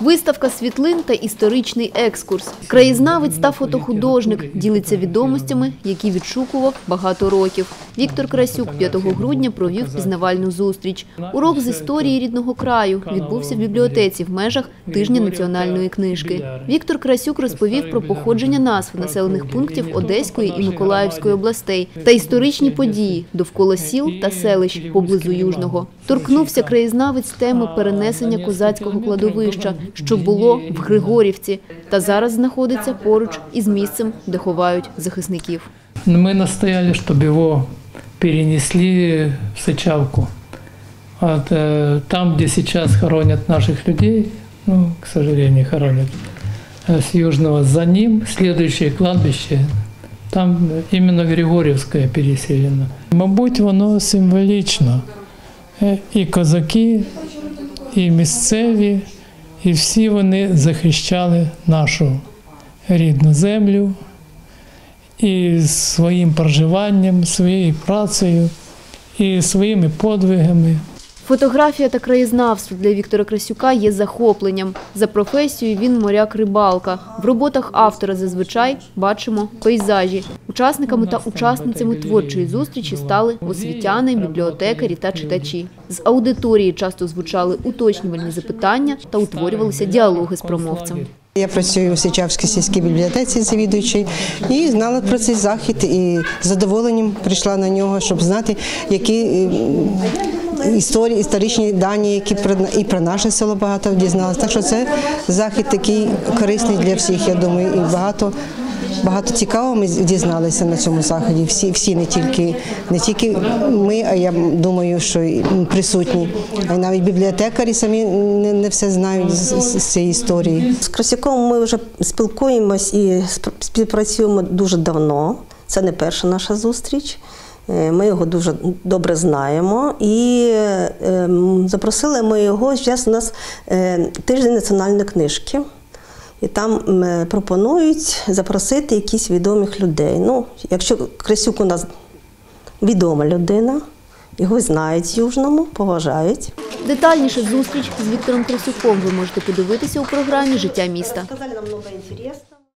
Виставка світлин та історичний екскурс. Краєзнавець та фотохудожник ділиться відомостями, які відшукував багато років. Віктор Красюк 5 грудня провів пізнавальну зустріч. Урок з історії рідного краю відбувся в бібліотеці в межах тижня національної книжки. Віктор Красюк розповів про походження назв населених пунктів Одеської і Миколаївської областей та історичні події довкола сіл та селищ поблизу Южного. Торкнувся краєзнавець теми перенесення козацького кладовища, що було в Григорівці, та зараз знаходиться поруч із місцем, де ховають захисників. Мы настояли, чтобы его перенесли в Сычавку. Вот, э, там, где сейчас хоронят наших людей, ну, к сожалению, хоронят, э, с Южного за ним, следующее кладбище, там іменно Григорівське переселено. Мабуть, воно символічно. Е, І козаки, і місцеві, і всі вони захищали нашу рідну землю і своїм проживанням, своєю працею, і своїми подвигами. Фотографія та краєзнавство для Віктора Красюка є захопленням. За професією він моряк-рибалка. В роботах автора зазвичай бачимо пейзажі. Учасниками та учасницями творчої зустрічі стали освітяни, бібліотекарі та читачі. З аудиторії часто звучали уточнювальні запитання та утворювалися діалоги з промовцем. Я працюю у Сичавській сільській бібліотеці завідуючий і знала про цей захід і з задоволенням прийшла на нього, щоб знати, які історії, історичні дані, які і про наше село багато дізналася. Так що це захід такий корисний для всіх. Я думаю, і багато. Багато цікавого ми дізналися на цьому заході. Всі, всі не тільки не тільки ми, а я думаю, що присутні, а й навіть бібліотекарі самі не, не все знають з, з, з цієї історії. З Красюком ми вже спілкуємось і співпрацюємо дуже давно. Це не перша наша зустріч. Е, Ми його дуже добре знаємо і е, запросили ми його. Зараз у нас е, тиждень національної книжки. І там пропонують запросити якісь відомих людей. Ну, якщо Красюк у нас відома людина, його знають в Южному, поважають. Детальніше зустріч з Віктором Красюком ви можете подивитися у програмі Життя міста.